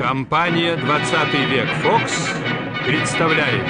Компания «20 век Фокс» представляет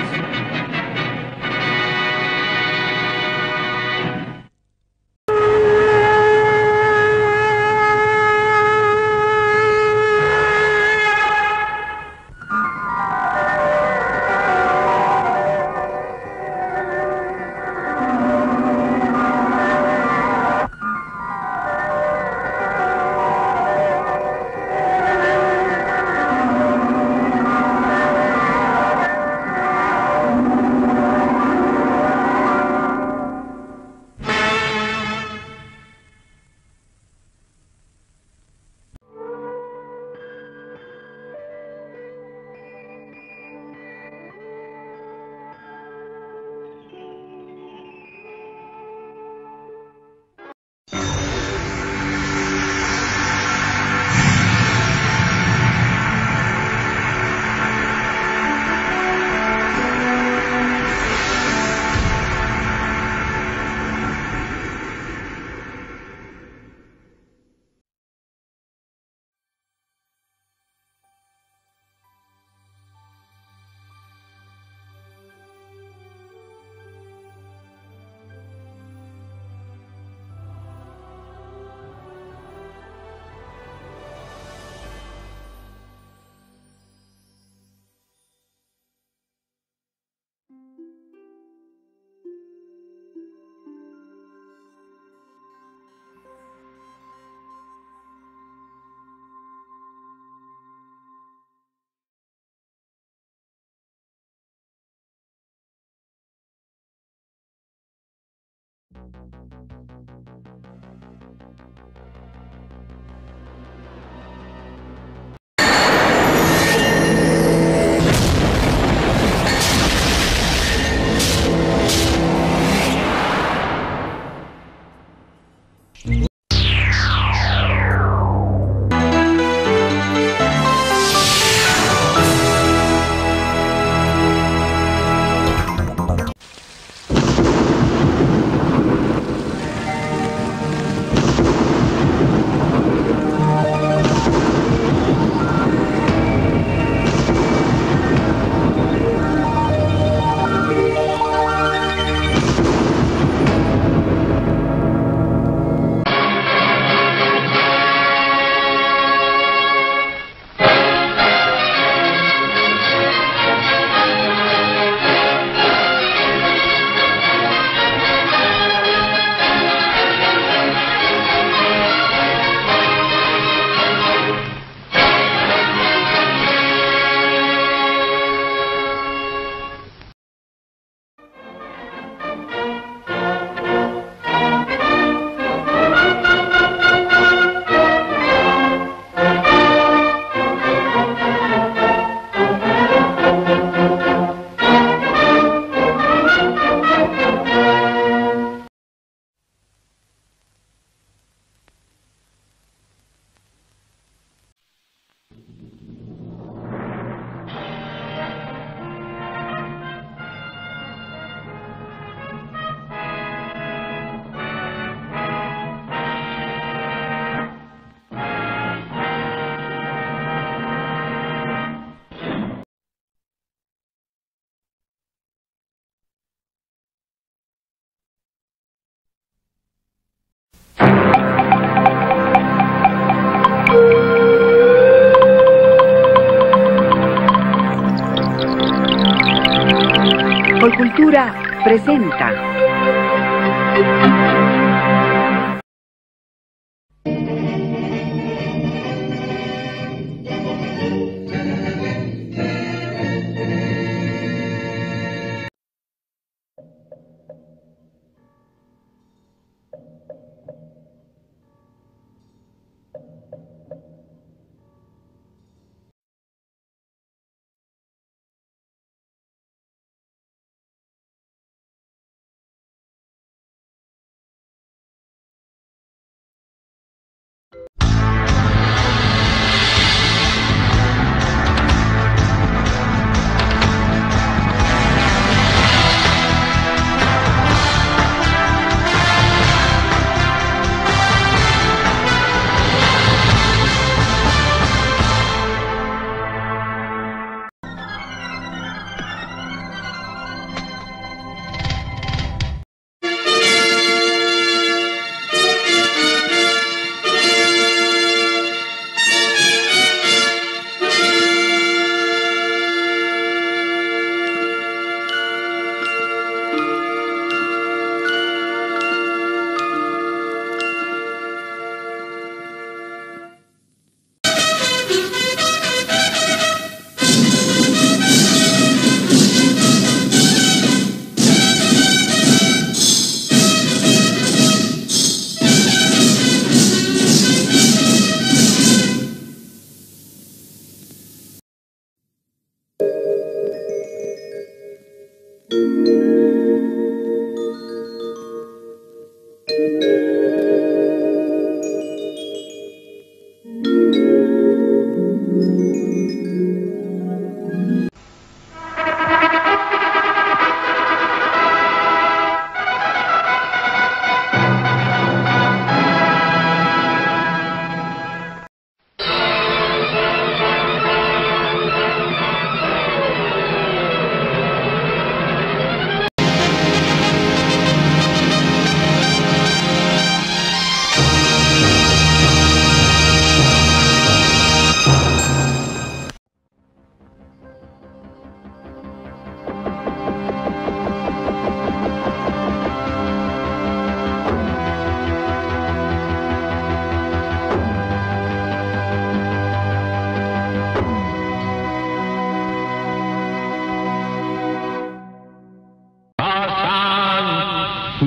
Colcultura presenta.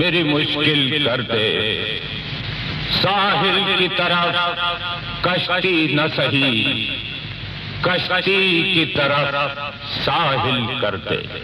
मेरी मुश्किल कर दे। साहिल की तरफ़ कश्ती न सही। कश्ती की तरफ़ साहिल कर दे।